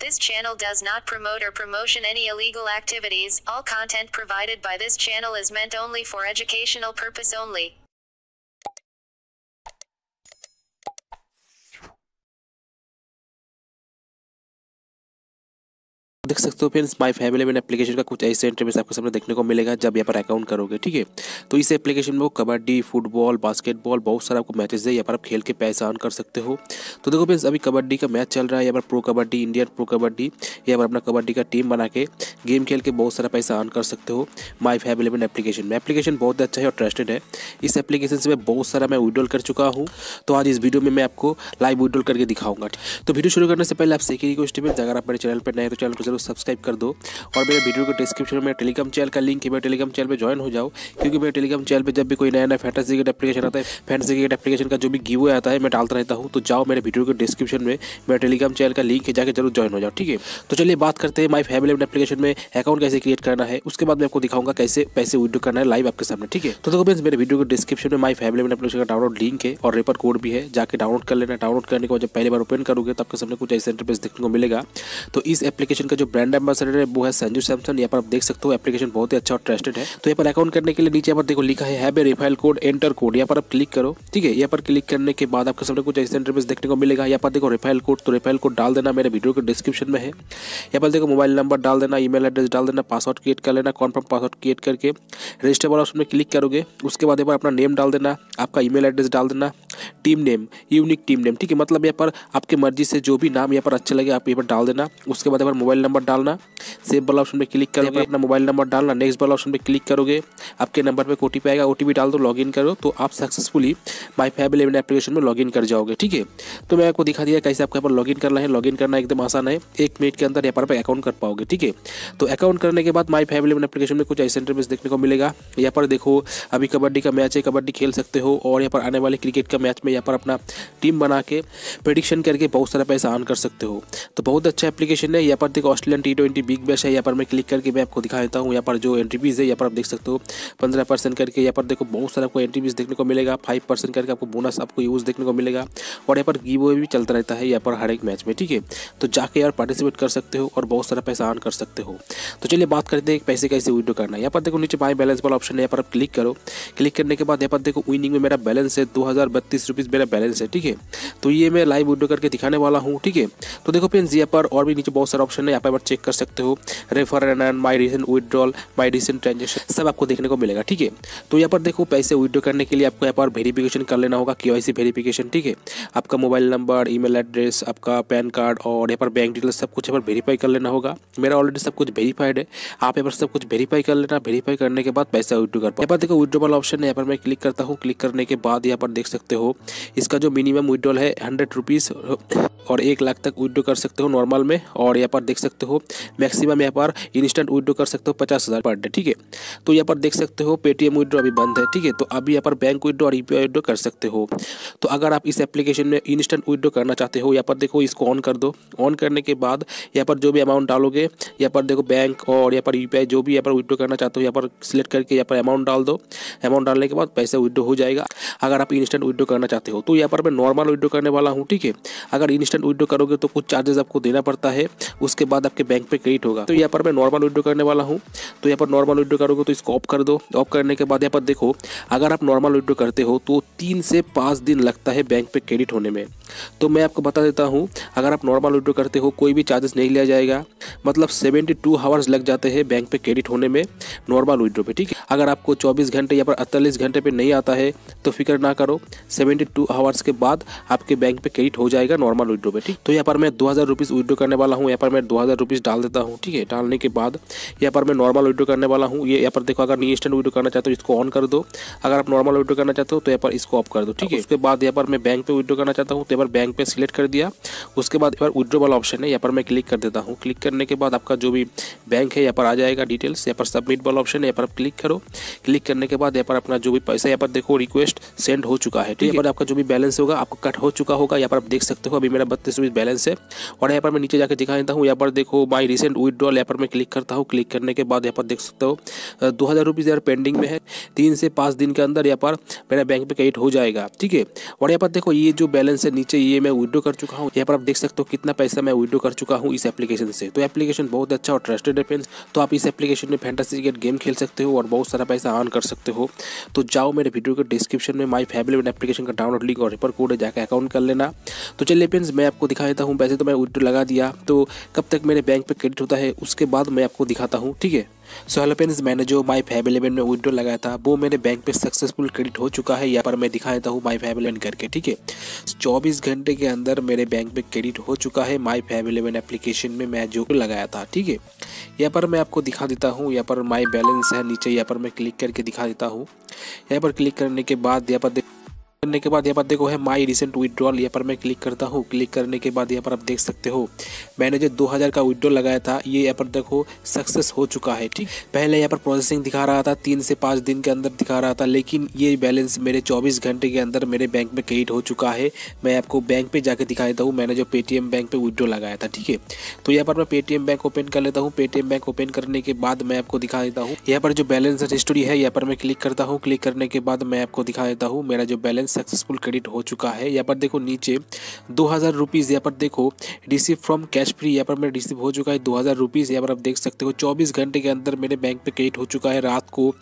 This channel does not promote or promotion any illegal activities. All content provided by this channel is meant only for educational purpose only. देख सकते हो friends my family में application का कुछ ऐसे interviews आपके सामने देखने को मिलेगा जब यहाँ पर अकाउंट करोगे, ठीक है? तो इस एप्लीकेशन में कबड्डी फुटबॉल बास्केटबॉल बहुत सारा आपको मैचेस है, यहाँ पर आप खेल के पैसा अर्न कर सकते हो। तो देखो फ्रेंड्स अभी कबड्डी का मैच चल रहा है, यहाँ पर pro kabaddi Indian pro kabaddi, यहाँ पर अपना कबड्डी का टीम बना के गेम खेल के बहुत सारा पैसा अर्न कर सकते हो माई फैमिली में एप्लीकेशन में। एप्लीकेशन बहुत अच्छा है और ट्रस्टेड है। इस एप्लीकेशन से मैं बहुत सारा मैं विड्रॉल कर चुका हूँ। तो आज इस वीडियो में मैं आपको लाइव विड्रॉल करके दिखाऊँगा तो वीडियो शुरू करने से पहले आपसे एक ही रिक्वेस्ट है अगर आप मेरे चैनल पर नए तो चैनल को ज़रूर सब्सक्राइब कर दो। और मेरे वीडियो के डिस्क्रिप्शन में टेलीग्राम चैनल का लिंक है। मेरे टेलीग्राम चैनल पर ज्वाइन हो जाओ। क्योंकि मेरे टेलीग्राम चैनल पर जब भी कोई नया नया फैंटेसी गेट एप्लीकेशन आता है फैंटेसी गेट एप्लीकेशन का जो भी गिव आता है, मैं डालता रहता हूँ। तो जाओ मेरे वीडियो के डिस्क्रिप्शन में मेरे टेलीग्राम चैनल का लिंक है जाकर ज़रूर ज्वाइन हो जाओ, ठीक है? तो चलिए बात करते हैं माई फैमिली एप्लीकेशन में अकाउंट कैसे क्रिएट करना है। उसके बाद मैं आपको दिखाऊँगा कैसे पैसे विड्रो करना है लाइव आपके सामने, ठीक है? तो देखो फ्रेंड्स मेरे वीडियो के डिस्क्रिप्शन में माई फैमिली एप्लीकेशन का डाउनलोड लिंक है और रेपर कोड भी है। जाके डाउनलोड कर लेना। डाउनलोड करने के बाद जब पहली बार ओपन करोगे तो आपके सामने कुछ ऐसे इंटरफेस देखने को मिलेगा। तो इस एप्लीकेशन का जो ब्रांड एम्बेसडर है वो है संजू सैमसन यहाँ पर आप देख सकते हो एप्लीकेशन बहुत ही अच्छा और ट्रस्टेड है तो यहाँ पर अकाउंट करने के लिए नीचे यहाँ पर देखो लिखा है a referral code enter code यहाँ पर आप क्लिक करो ठीक है यहाँ पर क्लिक करने के बाद आपके सामने कुछ ऐसे इंटरफेस देखने को मिलेगा यहाँ पर देखो रिफाइल कोड तो रिफाइल कोड डाल देना मेरे वीडियो के डिस्क्रिप्शन में है यहाँ पर देखो मोबाइल नंबर डाल देना ईमेल एड्रेस डाल देना पासवर्ड क्रिएट कर लेना कॉन्फर्म पासवर्ड क्रिएट करके रजिस्टर वाला ऑप्शन में क्लिक करोगे उसके बाद यहाँ पर अपना नेम डाल देना आपका ईमेल एड्रेस डाल देना team name unique team name ठीक है मतलब यहाँ पर आपके मर्ज़ी से जो भी नाम यहाँ पर अच्छा लगे आप यहाँ पर डाल देना उसके बाद यहाँ पर मोबाइल नंबर डालना सेव वाला ऑप्शन में क्लिक करोगे अपना मोबाइल नंबर डालना नेक्स्ट वाला ऑप्शन पे क्लिक करोगे आपके नंबर पे ओटीपी आएगा ओटीपी डाल दो लॉगिन करो तो आप successfully my five eleven application में लॉगिन कर जाओगे ठीक है? तो मैं आपको दिखा दिया कैसे आपको यहाँ पर लॉगिन करना है। लॉगिन करना एकदम आसान है। एक मिनट के अंदर यहाँ पर अकाउंट कर पाओगे ठीक है? तो अकाउंट करने के बाद माई फाइव इलेवन एप्लीकेशन में कुछ ऐसे इंटरव्यूज़ देखने को मिलेगा। यहाँ पर देखो अभी कबड्डी का मैच है कबड्डी खेल सकते हो और यहाँ पर आने वाले क्रिकेट का मैच में यहाँ पर अपना टीम बना के प्रडिक्शन करके बहुत सारा पैसा अर्न कर सकते हो। तो बहुत अच्छा एप्लीकेशन है। यहाँ पर देखो Australian T twenty Big Bash है यहाँ पर मैं क्लिक करके मैं आपको दिखा देता हूँ यहाँ पर जो एंट्रीपीज़ है यहाँ पर आप देख सकते हो पंद्रह परसेंट करके यहाँ पर देखो बहुत सारा आपको एंट्रीपीज़ देखने को मिलेगा फाइव परसेंट करके आपको बोनस आपको यूज़ देखने को मिलेगा और यहाँ पर गिव भी चलता रहता है यहाँ पर हर एक मैच में ठीक है तो जाके यार पार्टिसिपेट कर सकते हो और बहुत सारा पैसा अर्न कर सकते हो तो चलिए बात करते हैं पैसे कैसे विड्रो करना है यहाँ पर देखो नीचे माई बैलेंस वाला ऑप्शन है यहाँ पर आप क्लिक करो क्लिक करने के बाद यहाँ पर देखो विनिंग में मेरा बैलेंस है दो हज़ार मेरा बैलेंस है ठीक है तो ये मैं लाइव विड्रो करके दिखाने वाला हूँ ठीक है तो देखो फ्रेंड्स यहाँ पर और भी नीचे बहुत सारे ऑप्शन है यहाँ पर चेक कर सकते हो। Refer and my recent withdrawal my recent transaction सब आपको देखने को मिलेगा, ठीक है? तो यहाँ पर देखो, पैसे विड्रो करने के लिए आपको यहाँ पर वेरिफिकेशन कर लेना होगा के वेरिफिकेशन ठीक है? आपका मोबाइल नंबर ईमेल एड्रेस आपका पैन कार्ड और यहाँ पर बैंक डिटेल्स सब कुछ यहाँ पर वेरीफाई कर लेना होगा। मेरा ऑलरेडी सब कुछ वेरीफाइड है। आप यहाँ पर सब कुछ वेरीफाई कर लेना। वेरीफाई करने के बाद पैसा विड्रो कर पर देखो विड्रो ऑप्शन है। यहाँ पर मैं क्लिक करता हूँ। क्लिक करने के बाद यहाँ पर देख सकते हो, इसका जो मिनिमम विड्रॉल है हंड्रेड रुपीज़ और एक लाख तक विड्रो कर सकते हो नॉर्मल में और यहाँ पर देख सकते हो मैक्सिमम यहाँ पर इंस्टेंट विड्रो कर सकते हो पचास हज़ार पर डे ठीक है तो यहाँ पर देख सकते हो पेटीएम विड्रो अभी बंद है ठीक है तो अभी यहाँ पर बैंक विड्रो और यूपीआई विड्रो कर सकते हो तो अगर आप इस एप्लीकेशन में इंस्टेंट विड्रो करना चाहते हो यहाँ पर देखो इसको ऑन कर दो ऑन करने के बाद यहाँ पर जो भी अमाउंट डालोगे यहाँ पर देखो बैंक और यहाँ पर UPI जो भी यहाँ पर विड्रो करना चाहते हो यहाँ पर सिलेक्ट करके यहाँ पर अमाउंट डाल दो अमाउंट डालने के बाद पैसा विड्रो हो जाएगा अगर आप इंस्टेंट विड्रो करना चाहते हो तो यहाँ पर मैं नॉर्मल विड्रो करने वाला हूँ ठीक है अगर इंस्टेंट विड्रो करोगे तो कुछ चार्जेस आपको देना पड़ता है। उसके बाद आपके बैंक पे क्रेडिट होगा। तो यहाँ पर मैं नॉर्मल विड्रो करने वाला हूँ। तो यहाँ पर नॉर्मल विड्रो करोगे तो इसको ऑफ़ कर दो। ऑफ़ करने के बाद यहाँ पर देखो, अगर आप नॉर्मल विड्रो करते हो तो तीन से पाँच दिन लगता है बैंक पे क्रेडिट होने में। तो मैं आपको बता देता हूँ अगर आप नॉर्मल विड्रो करते हो कोई भी चार्जेस नहीं लिया जाएगा। मतलब सेवेंटी टू आवर्स लग जाते हैं बैंक पे क्रेडिट होने में नॉर्मल विड्रो पे ठीक है? अगर आपको चौबीस घंटे या पर अड़तालीस घंटे पे नहीं आता है तो फ़िक्र ना करो सेवेंटी टू आवर्स के बाद आपके बैंक पे क्रेडिट हो जाएगा नॉर्मल विड्रो पे ठीक? तो यहाँ पर मैं दो हज़ार रुपीज़ विड्रो करने वाला हूँ यहाँ पर मैं दो हज़ार रुपीज़ डाल देता हूँ ठीक है? डालने के बाद यहाँ पर मैं नॉर्मल विड्रो करने वाला हूँ ये यहाँ पर देखो अगर नहीं इंस्टेंट विड्रो करना चाहते हो इसको ऑन कर दो। अगर आप नॉर्मल विड्रो करना चाहते हो तो यहाँ पर इसको ऑफ़ कर दो ठीक है? उसके बाद यहाँ पर मैं बैंक पे विड्रो करना चाहता हूँ तो यहाँ पर बैंक में सिलेक्ट कर दिया उसके बाद यहाँ पर विड्रो वाला ऑप्शन है यहाँ पर मैं क्लिक कर देता हूँ क्लिक करने के बाद आपका जो भी बैंक है यहाँ पर आ जाएगा डिटेल्स यहाँ पर सबमिट वाला ऑप्शन है यहाँ पर आप क्लिक करो क्लिक करने के बाद यहाँ पर अपना जो भी पैसा यहाँ पर देखो रिक्वेस्ट सेंड हो चुका है ठीक है आपका जो भी बैलेंस होगा आपको कट हो चुका होगा यहाँ पर आप देख सकते हो अभी मेरा बत्तीस रुपीज़ बैलेंस है और यहाँ पर मैं नीचे जाकर दिखा देता हूँ यहाँ पर देखो माई रिसेंट विदड्रॉल यहाँ पर मैं क्लिक करता हूँ क्लिक करने के बाद यहाँ पर देख सकते हो दो हज़ार रुपीज़ यार पेंडिंग में है तीन से पाँच दिन के अंदर यहाँ पर मेरा बैंक पे क्रेडिट हो जाएगा ठीक है और यहाँ पर देखो ये जो बैलेंस है नीचे ये मैं विड्रो कर चुका हूँ। यहाँ पर आप देख सकते हो कितना पैसा मैं विड्रो कर चुका हूँ इस एप्लीकेशन से। तो एप्लीकेशन बहुत अच्छा और ट्रस्टेड है फ्रेंड्स तो आप इस एप्लीकेशन में फैंटासी क्रिकेट गेम खेल सकते हो और बहुत सारा पैसा अर्न कर सकते हो। तो जाओ मेरे वीडियो के डिस्क्रिप्शन में माई फैमिली एप्लीकेशन का डाउनलोड लिंक और रिपर कोड जाकर अकाउंट कर लेना। तो चलिए फ्रेंड्स मैं आपको दिखा देता हूँ। पैसे तो मैं विड्रो लगा दिया। तो कब तक मेरे बैंक पे क्रेडिट होता है, उसके बाद मैं आपको दिखाता हूँ, ठीक है? सो हेलो फ्रेंड्स मैंने जो माई फाइव इलेवन में विंडो लगाया था, वो मेरे बैंक पे सक्सेसफुल क्रेडिट हो चुका है। यहाँ पर मैं दिखा देता हूँ माई फाइव इलेवन करके, ठीक है? चौबीस घंटे के अंदर मेरे बैंक पे क्रेडिट हो चुका है माई फाइव इलेवन एप्लीकेशन में मैं जो लगाया था, ठीक है? यहाँ पर मैं आपको दिखा देता हूँ, यहाँ पर माई बैलेंस है नीचे, यहाँ पर मैं क्लिक करके दिखा देता हूँ। यहाँ पर क्लिक करने के बाद, यहाँ पर करने के बाद यहाँ पर देखो है माई रिसेंट विड्रॉल यहाँ पर मैं क्लिक करता हूँ। क्लिक करने के बाद यहाँ पर आप देख सकते हो, मैंने जो 2000 का विड्रॉल लगाया था, ये यहाँ पर देखो सक्सेस हो चुका है, ठीक? पहले यहाँ पर प्रोसेसिंग दिखा रहा था, तीन से पाँच दिन के अंदर दिखा रहा था, लेकिन ये बैलेंस मेरे चौबीस घंटे के अंदर मेरे बैंक में क्रेडिट हो चुका है। मैं आपको बैंक पे जाकर दिखा देता हूँ, मैंने जो पेटीएम बैंक पे विड्रॉ लगाया था, ठीक है? तो यहाँ पर मैं पेटीएम बैंक ओपन कर लेता हूँ। पेटीएम बैंक ओपन करने के बाद मैं आपको दिखा देता हूँ। यहाँ पर जो बैलेंस हिस्ट्री है, यहाँ पर मैं क्लिक करता हूँ। क्लिक करने के बाद मैं आपको दिखा देता हूँ, मेरा जो बैलेंस सक्सेसफुल क्रेडिट हो चुका है। यहाँ पर देखो नीचे, दो हज़ार रुपीज़ यहाँ पर देखो रिसीव फ्रॉम कैश फ्री यहाँ पर मेरा रिसीव हो चुका है दो हज़ार रुपीज़ यहाँ पर आप देख सकते हो, चौबीस घंटे के अंदर मेरे बैंक पे क्रेडिट हो चुका है। रात को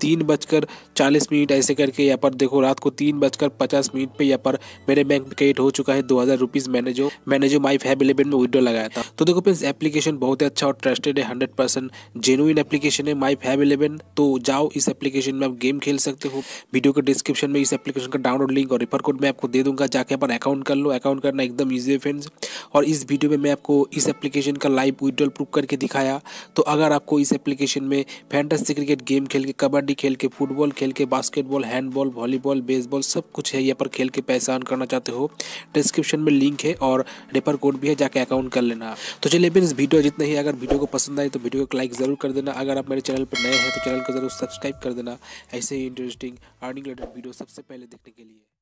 तीन बजकर चालीस मिनट ऐसे करके यहाँ पर देखो, रात को तीन बजकर पचास मिनट पे यहाँ पर मेरे बैंक पे क्रेडिट हो चुका है दो हज़ार रुपीज़ मैंने जो मैंने जो माई फाइव इलेवन में विड्रो लगाया था। तो देखो फ्रेंड्स एप्लीकेशन बहुत ही अच्छा और ट्रस्टेड है हंड्रेड परसेंट जेनुइन एप्लीकेशन है माई फाइव इलेवन तो जाओ इस एप्लीकेशन में आप गेम खेल सकते हो। वीडियो के डिस्क्रिप्शन में इस एप्लीकेशन का डाउनलोड लिंक और रिफर कोड मैं आपको दे दूँगा, जाके पर अकाउंट कर लो। अकाउंट करना एकदम ईजी है फ्रेंड्स और इस वीडियो में मैं आपको इस एप्लीकेशन का लाइव विड्रॉल प्रूफ करके दिखाया। तो अगर आपको इस एप्लीकेशन में फैंटेसी क्रिकेट गेम खेल के, कबड्डी खेल के फुटबॉल खेल के बास्केटबॉल हैंडबॉल वॉलीबॉल बेसबॉल सब कुछ है यहाँ पर खेल के पैसा अर्न करना चाहते हो डिस्क्रिप्शन में लिंक है और रेफर कोड भी है, जाके अकाउंट कर लेना। तो चलिए फ्रेंड्स वीडियो जितना ही अगर वीडियो को पसंद आए तो वीडियो को लाइक ज़रूर कर देना। अगर आप मेरे चैनल पर नए हैं तो चैनल को ज़रूर सब्सक्राइब कर देना। ऐसे ही इंटरेस्टिंग अर्निंग रिलेटेड वीडियो सबसे पहले देखने के लिए।